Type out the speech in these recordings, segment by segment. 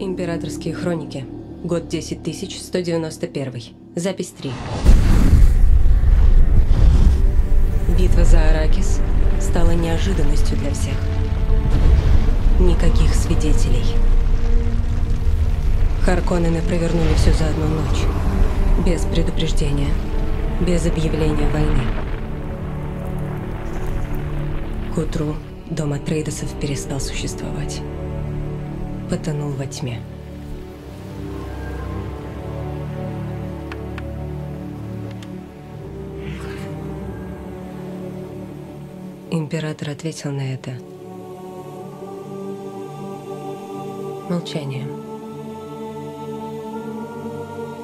Императорские хроники. Год 10191. Запись 3. Битва за Аракис стала неожиданностью для всех. Никаких свидетелей. Харконнены провернули все за одну ночь. Без предупреждения. Без объявления войны. К утру дом Атрейдесов перестал существовать. Потонул во тьме. Император ответил на это молчанием.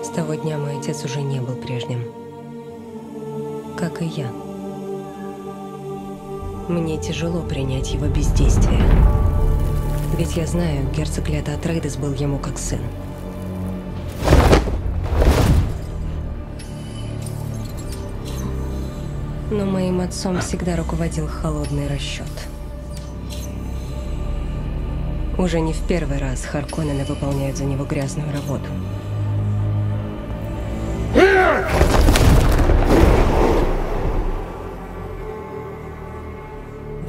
С того дня мой отец уже не был прежним. Как и я. Мне тяжело принять его бездействие. Ведь я знаю, герцог Лето Атрейдес был ему как сын. Но моим отцом всегда руководил холодный расчет. Уже не в первый раз Харконнены выполняют за него грязную работу.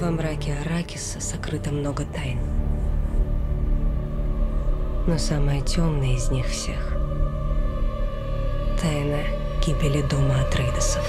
Во мраке Аракиса сокрыто много тайн. Но самая темная из них всех — тайна гибели дома Атрейдесов.